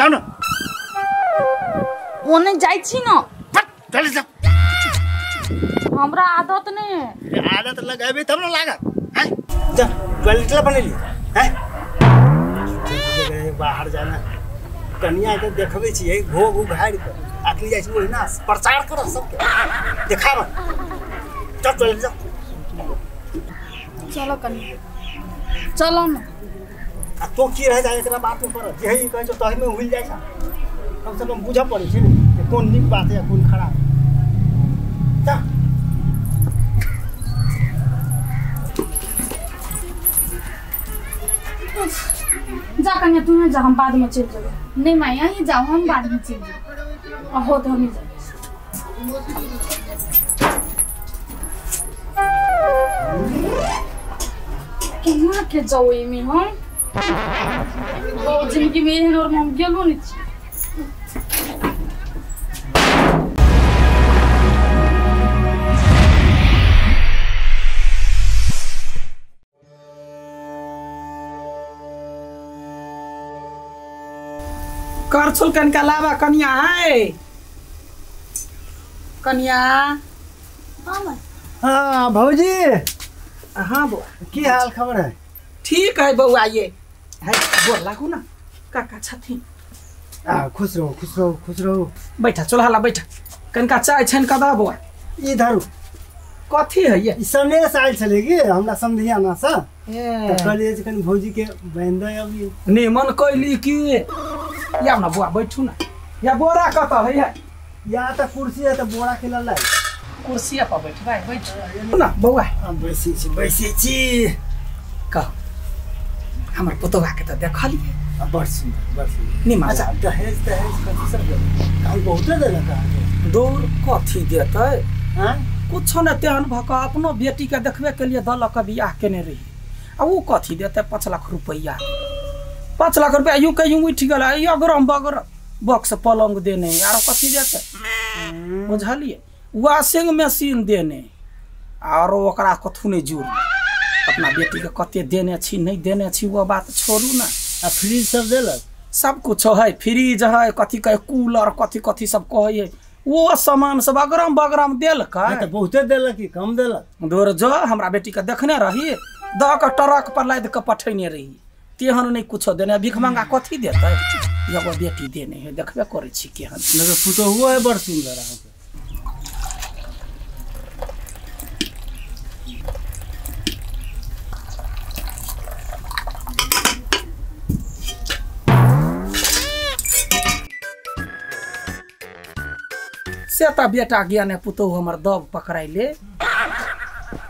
ना ओने जाइ छी न टॉयलेट जाओ हमरा आदत नहि है आदत लगाबे तब ना लागत हैं जा टॉयलेट ला बनेली हैं बाहर जाना कनिया के देखबे छियै घोग उघाड़ि के आखिर जाइ छै ओहिना प्रचार कर सबके देखाब चल टॉयलेट जा चलो कनी चलो न तो की रह जाए एकरा बात में पर जेही कहै छौ तही में हुल जाइ छै। कम से कम बुझऽ पड़ै छै ने कि कोन नीक बात है कोन खराब। जा। जा कन्या, तू यहाँ जा, हम बाद में चल जेबै। नहीं माँ, यहीं जाओ हम बाद में चल जेबै। हो तो हम केना के जाओ एमे हम? ओ ज़िंदगी में एहन और हम गेलो नहीं छी करछुल कनिका लाबा कनिया है कनिया। हाँ भौजी। हाँ बौआ की हाल खबर है? ठीक है बउआ ये। है लागू ना? काका छथिन। आ, खुश रहो खुश रहो खुश रहो। बैठा चूल्हा बैठा। कनिका चाय छनि कदा बौआ। ई धरू। कथी है ये सनेश आयल छलै कि हमरा समधियाना सँ? ए, तऽ कहलियै जे कनि भौजी के बान्हि दे अभी निमन कैली की? या ना बौआ बैठू ना। या बोरा कतऽ है ये या तऽ कुर्सी है तऽ बोरा के ललै कुर्सिया पर बैठबै बैठ ना। बौआ। बैसी छी बैसी छी। कह। हमर पुतौआ के तऽ देखलिए बड़ सुंदर बड़ सुन्दर। निमन अच्छा दहेज दहेज कथी सब हम बहुते देलक अहाँके। दूर कथी देतै? हाँ कुछो ने तेहन भऽ कऽ अपनो बेटीके देखबे के लिए दलक बियाह केने रही। आ ओ कथी देतै? पाँच लाख रुपैआ। पाँच लाख रुपैआ यूँ कहीं उठि गेल। अगरम बगरम बॉक्स पलंग देने। आरो कथी देतै? बुझलिए वॉशिंग मशीन देने। आरो ओकरा कथू नहि जुड़ अपना बेटीके कते देने छी नहीं देने छी वो बात छोड़ू ना। आ फ्रिज सब देलक? सब कुछ है फ्रिज है कथी कहे कूलर कथी कथी सब कहे है। वो सामान सब अगरम बगरम देलकै बहुते देलक कि कम देलक? दूर जो हमरा बेटी के देखने रही दऽ कऽ ट्रक पर लादि कऽ पठेने रही। तेहन नहि कुछो देने भिख मंगा कथी देतै? एगो बेटी देने है देखबे करै छी केहन। पुतहुओ है बड़ सुन्दर अहाँके। से तऽ बेटा ज्ञाने पुतहु हमर दब पकड़ाइले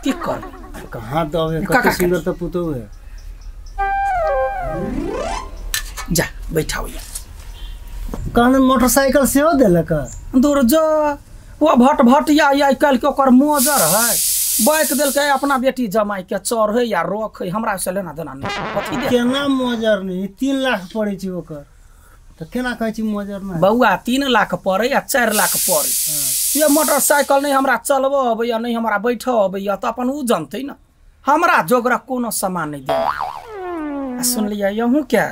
की कर कहाँ दबे काका कते सुन्दर तऽ पुतहु है। जा बैठाओ या। कहने मोटरसाइकिल सेहो देलक। दूर जो वो भट भटिया आइ काल्हिके ओकर मोजर है बैक देलकै अपना बेटी जमाई के चढ़ है या रोक है हमरा से लेना देना नहीं। केना मोजर नहीं? तीन लाख पड़ै छै ओकर। तऽ केना कहै छी मोजर नहि? बौआ तीन लाख पड़े या चारि लाख पड़े। ये मोटरसाइकिल नहीं हमरा चलबऽ अबैया नहीं हमरा बैठऽ अबैया तऽ अपन उ जानतै न। हमरा जोगरा कोनो सामान नहीं दे आ सुनलियै यहूँ के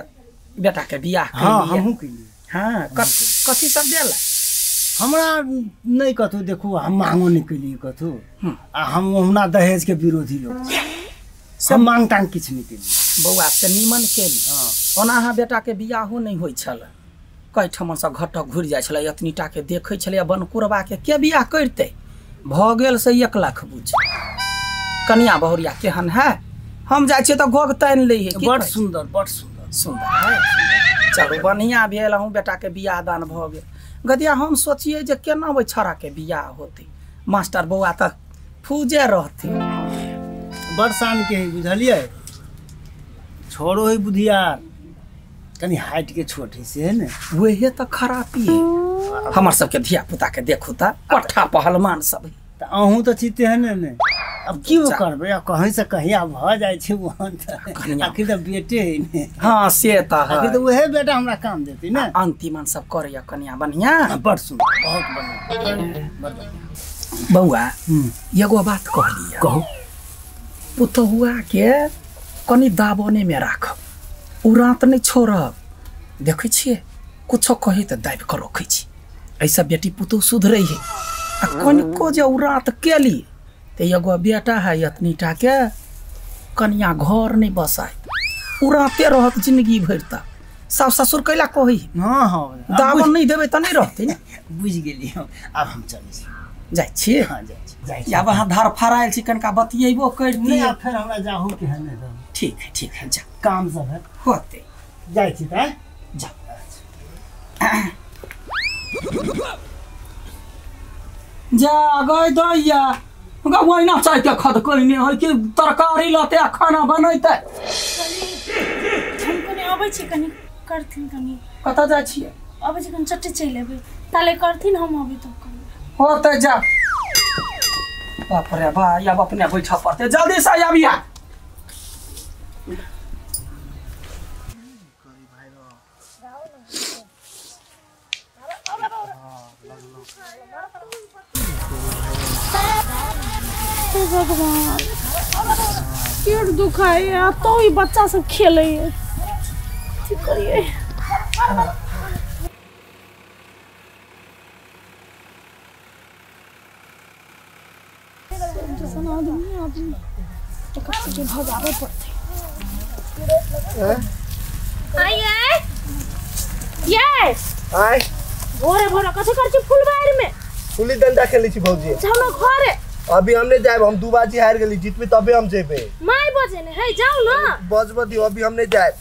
बेटा के बियाह हाँ। हमहूँ केलियै। हाँ कथ- सब देला? हमरा नहि कथू देखू हम मांगो नहि केलियै कथू। हम्म। आ हम ओहुना दहेज के विरोधी लोग। हम मांग तांग किछु नहि केलियै। बौआ से नीमन केली। हाँ। ओना अहाँ बेटाके बियाहो नहि होइ छलै। कई ठमनसँ घटक घुरि जाइ छलै एतनीटाके देखै छलै बनकुरबाके के बियाह करितै? भऽ गेल से एक लाख बुझ। कनिया बहुरिया केहन है? हम जाइ छियै तऽ गोग तानि लै है बड? सुन्दर बड सुन्दर। सुन्दर है? चलू बढ़िआँ भेल अहूँ बेटाके बियाह दान भऽ गेल। गदिया हम सोचियै जे केना ओहि छौड़ाके बियाह होतै। मास्टर बौआ तऽ फूजे रहतै बड शान के बुझलियै? छोड़ो है बुधियार तनी हाइट के छोटे से है ना। वही तो खराबी है हमार सबके धिया पुता के देखू ता पट्ठा पहलवान सब है। तो अहूँ तो चिते है ना ने। अब की वो। करबै? अब कहीं से कहीं अब भ जाइ छै वहाँ तऽ आखिर तो बेटे है ने। हाँ से तो आखिर है तो वहे बेटा हमरा काम देती ना। अंतिमन सब करैया कनिया बढ़िया। बड़ सुंदर बहुत बढ़िया। बउआ हम्म, एगो बात कहलिए कहू। पुतहुआ के कनि दाबने में राख उ रात नहीं छोड़ब देखै छियै कुछो कही तऽ दाबि कऽ रखै छी। ऐसा बेटी पुतहु सुधरै है। आ कनिको जे उ रात केली? तऽ एगो बेटा है यतनीटा के कनिया घर नहीं बसाय। उ राते रहत ज़िंदगी भरि तक सास ससुर कैला कही? हाँ हाँ। अब नहीं देबै तऽ नहीं रहते ने। बुझ गेलियै हम। आब हम चलै छी। जाइ छियै? हाँ जाइ छी। जाइ छी। या वहाँ धार फरायल छी कनिका बतियेबो करि आब फेर हमरा जाहू के है ने तब। ठीक है ठीक है जा काम सब है होते जाइ छी तऽ जा जा गए दैया गा ओहिना चाय के खद कइने है कि तरकारी लते आ खाना बनैते हम कनि अबै छी कनि करथिन कनि कतऽ जाइ छियै अबै छी कनि चट्टे चलि एबै ताले करथिन हम अबै करबै होते जा बाप रे बा अब अपने बैठा पड़ते जल्दी से आबिया हे भगवान। पेट दुखाए तो ही बच्चा सब खेले करिए। आदमी आदमी पड़ते आइए। ये आय भोरे भोरे कथी कर छी में गुल्ली डंडा खेलै छी भौजी। जाओ घरे। अभी हमने जाए हम दू बाजी हार गेली जीतबे तबे हम जेबे। माय बजे ने है जाओ ना। बज बदी अभी हमने जाए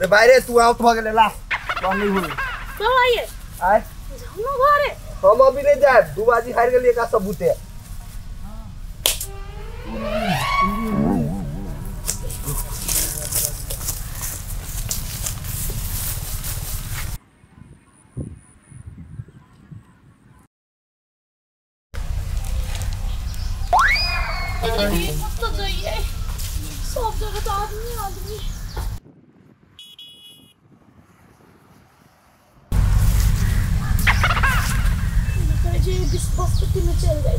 रे बाहरे तू आउट भ गेले ला नहीं हुई तो आइए। आय। जाओ ना घरे। हम अभी नहीं जाए दू बाजी हार गेली का सबूत है जगह तो आदमी आदमी छै बीस में चल जाइ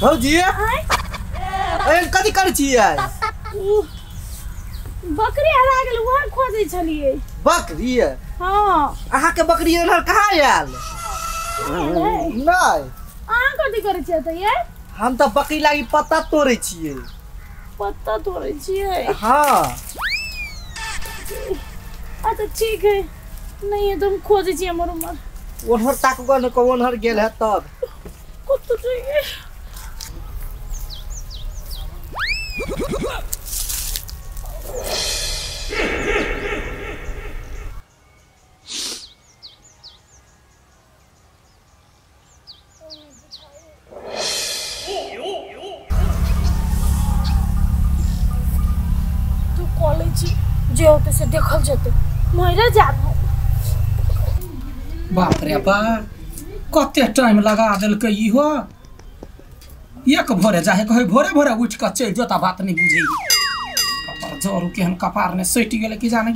भौजी ए कथी करै छियै बकरी हरा गेल वहाँ खोजै छलिए बकरी? हाँ अहाँके बकरी एनहर कहाँ आयल नहीं अहाँ कथी करै छियै तऽ ये हम तऽ बकरी लागी पत्ता तोड़ै छियै पत्ता तोड़ै छियै हाँ अच्छा ठीक है नहीं है तो हम खोजै छियै हमर उमर ओनहर ताकू ने ओनहर गेल है तब कतऽ चाहिए तू जे होते से देखल जेते बाप रे बा कते टाइम लगा देलकै इहो एक भोरे जाहे कहे भोरे भोरे उठि कऽ चलि जोता बात नहि बुझै कपार जरू केहन कपार ने सटि गेलै कि जाने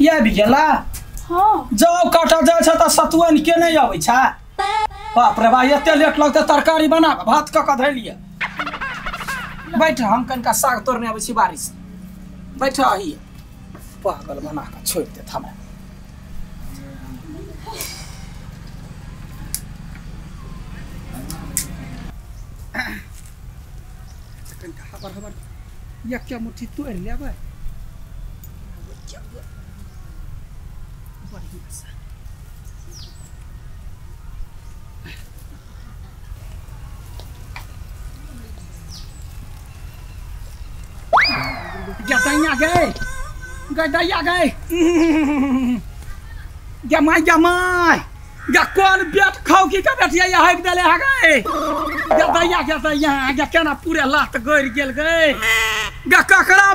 ये भी गेला? हाँ. जाउ काटा छै सतुआइन के नहि अबै छै? बाप रे बा एते लेट लगतै तरकारी बना भात कऽ धैलियै बैठ हम कनिका साग तोड़ने अबै छी बारिश। बैठ ही पागल बना कऽ छोड़ि देत हमरा कनिका हबर हबर मुट्ठी तोड़ि लेबै बढ़िआँ से। गदैया जमाई जमाई कौन बेट खाओ की देले गए पूरे लात गेल गए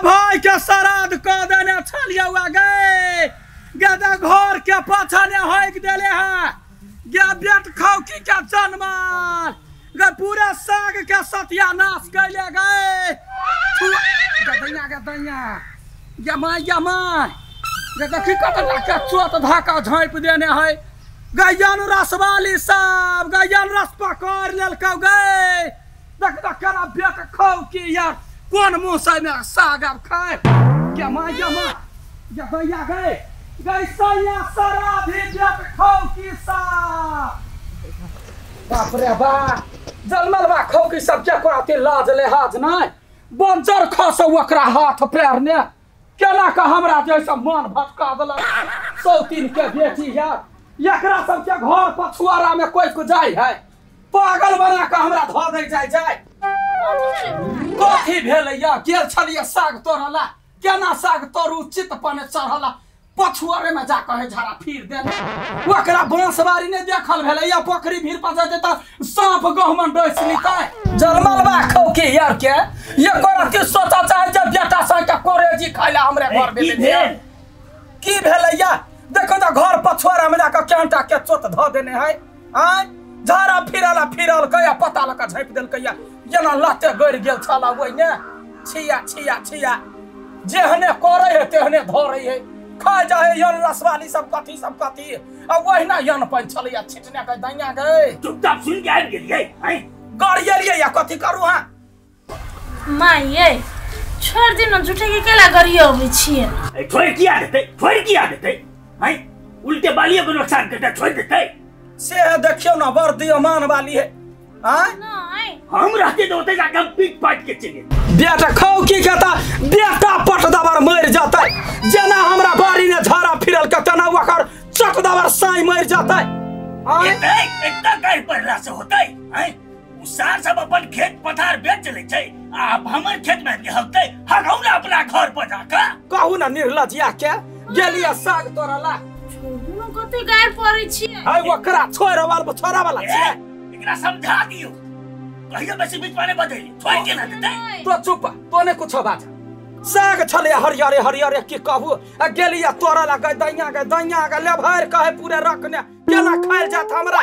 भाई के श्राद्ध क देने हुआ गए गदा घर के हक हा बेट खाओ की का गा पूरा साग के सत्यानाश कैले गए थु, गा दैया गा दैया जमाई जमाई जे देखी कतना के चोट धाका झाँपि देने है गैयन रसवाली सब गैयन रस पकड़ लेलकौ गए देख देख केना बेक खाओ की यार। कोन मुँह से में साग अब खाए क्या माँ क्या माँ या भैया गए गई सैया सारा भी बेक खाओ की साग। बाप रे बा जलमल बा की सब लाज ले हाथ बंजर खस ओकरा हाथ पैर ने केना का हमरा जैसा मन भटका देलक? सौतीन के बेटी यार एकरा सबके घर पछुआरा में कोई को जाय है। पागल बना के हमरा धो दे जाय जाय कथी भेलैया? गेल छलिए साग तोड़ला। केना साग तोड़ू? चित पने चढ़ला। पछुआरे में जा कहे झाड़ा फिर देने। ओकरा बांसबारी ने देखल भेलैया। पोखरी भीड़ पर जाते त सांप गहमन डोस लितै जलमल बा खौ यार के ये करती सोचा चाहे जब बेटा सा के कोरेजी खाइला हमरे घर में भेल? की भेलैया देखो त घर पछुआरा में जाकर केनटा के चोट धऽ देने है आय? झाड़ा फिरला फिरल कया पता लगा झाँपि देल कया जेना लते गड़ गेल छला ओइने छिया छिया छिया। जेहने करे है तेहने धरे है। खा जाए यन रसवाली सब कथी सब कथी। अब वहिना यन पन छलैया छिटने के दैया गए चुपचाप सुन के आबि गेलियै हैं गड़ गेलियै या कथी करू हाँ माँ ये छोड़ दिन झूठे के केला गरियो अबै छियै ए, छोड़ किया देतै छोड़ किया देतै। हैं उल्टे बालियों को नुकसान करता छोड़ देतै। से देखियो ना बड़ दियमान वाली है। हम रहते तो होते जाके हम पीट पाट के चले। बेटा खाओ की कहता? बेटा पट दबर मर जाता जेना हमरा बाड़ी ने झाड़ा फिरल के तना ओकर चट दबर साई मर जाता आय एतै इतना काहे पड़ला से होतै हैं उसार सब अपन खेत पथार बेच ले छै। आप हमर खेत में हकतै हगौ ना अपना घर पर जाकर कहू ना निर्लजिया के गेलिया साग तोड़ला छोड़ू कते गायर पड़ै छियै? हाय ओकरा छोरा वाला छोरा वाला छै एकरा समझा दियो। कहियो बेसी बीच में बदली छोड़ के ना देतै। तो चुप तो ने कुछ बात। साग छले हरियरे हरियरे की कहू? आ गेलिया तोड़ला गए दैया गए दैया गए ले भर कहे पूरे रखने। केना खाइल जात हमरा?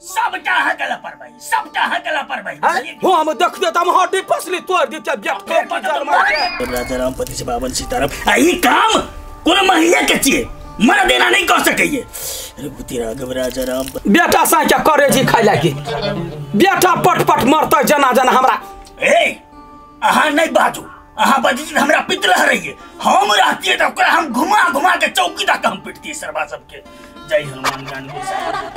सबटा हकल परबै सबटा हकल परबै। हैं? हम देखते त हम हड्डी पसली तोड़ दिते बेट को की जर मार। के। राजा राम पति से बावन सीताराम आ ई काम कोनो महिला के छिए मर देना नहीं कह सकैये। रघुपति राघव राजा राम। बेटा सा क्या करे जी खाइ लागी। बेटा पट पट मरता जना जना हमरा। ए अहाँ नहीं बाजू। अहाँ बाजी हमरा पित रह रही है हम रहतिए तो ओकरा हम घुमा घुमा के चौकी तक हम पिटतिए सरवा सबके। जय हनुमान।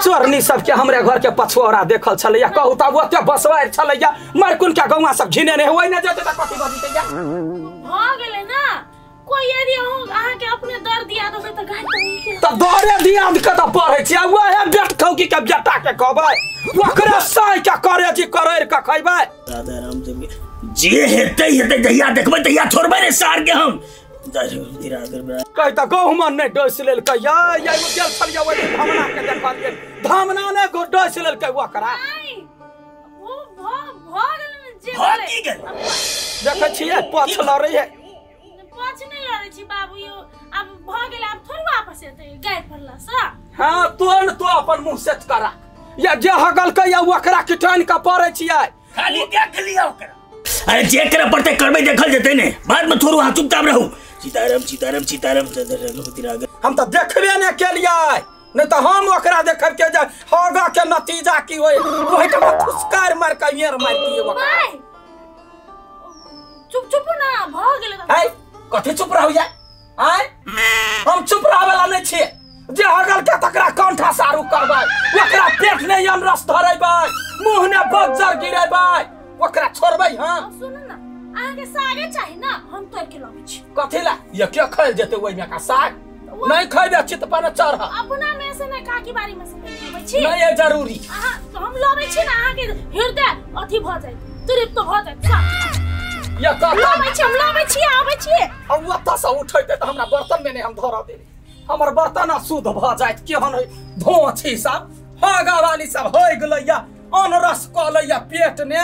चोरनी सबके हमरे घर के पछुआरा देखल छलैया कहू तब ओते बसवार छलैया मारकुन के गौवा सब घिने ने होय ने जते त कथी बजी या भ गेलै ना? कोई यदि अहाँ अहाँ के अपने दर्द दिया देबै तऽ गाय तऽ त दौरे दियाद के त पढ़ै छी आ वहे बेट खौकी के बेटा के कहबै। ओकरे साई के करे जी करैर के खैबै। राधा राम जब जे हेतै हेतै जहिया देखबै तहिया छोड़बै ने सार के हम। जय रघुपति राघव राजा कहि त गहुमन ने डोस लेल के या या गेल छलिया ओइ धामना के देखलिए धामना ने गो डोस लेल के ओकरा नहीं वो भ भ गेलै जे भ की गेल? देखै छियै पछ लड़ै है। पाछ नहीं लड़ै छी बाबू यो अब भ गेलै अब थोड़ी वापस एतै गाय पड़ला सा। हाँ तो तो अपन मुँह सेट करा। या जे हगल के या ओकरा किटान के पड़ै छियै। खाली देख लिया ओकरा। अरे जे करे पड़ते करबै देखल जेतै ने। बाद में थोड़ू अहाँ चुपचाप रहू। सीताराम सीताराम सीताराम रघुपति राघव। हम तो देखबे ने केलियै नहीं तो हम ओकरा देखब के जे हगा के नतीजा की होय। ठमा फुसकार मार के येर मार दिए ओकरा। चुप चुप ना भ गेलै है कथी चुप रहू जाय आय हम चुप रहे वाला नहीं छियै। जे हगल के तकरा कंठा सारू करबै ओकरा पेट ने यन रस धरेबै मुँह ने बज्जर गिरेबै ओकरा छोड़बै हाँ सुनू ना। अहाँके सागे चाही ना हम तोड़ के लबै छी। कथी ला ये क्या खाइल जेतै ओहि में का साग नहीं खैबे चित पर चढ़ अपना में से ने काकी बारी में से नहीं छी। नहीं है ज़रूरी। अहाँ हम लबै छी ना अहाँके हृदय अथी भ जाइत तुरंत भ जाइत सा ये कहता लबै छी हम लबै छी आबै छी। अब ओतऽ से उठैते तऽ हमरा बर्तन में नहीं हम धरऽ देबै। हमर बर्तन शुद्ध भ जाइत केहन है धोछी सब। हागा वाली सब हो गेलैया अनरस कलैया पेट ने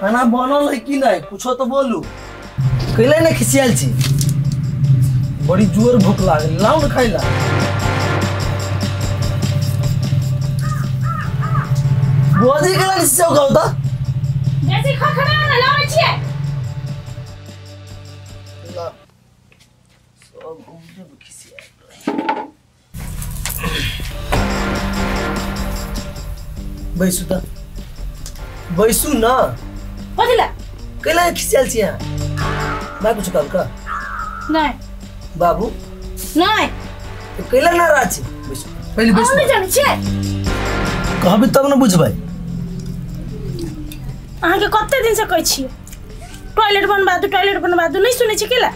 खाना बनल है कि नहीं? कुछो तो बोलू। कैले नहीं खिसियाल छी। बड़ी ज़ोर भूख लागल न खाइला। बोझी केला निश्चय गाउ त। जैसे खखरा न लावे छिए बैसु त। बैसु न। कथिला कैला खिसियाल छी यहाँ बाबू छ का। नहीं। बाबू? नहीं। तो कैला नाराज़ छी बैसु पहिले हम नहीं जाने छिए कहबे तब न बुझबै अहाँके कते दिन से कहै छियै टॉयलेट बनबा दू टॉयलेट बनबा दू। नहीं सुनै छी केला?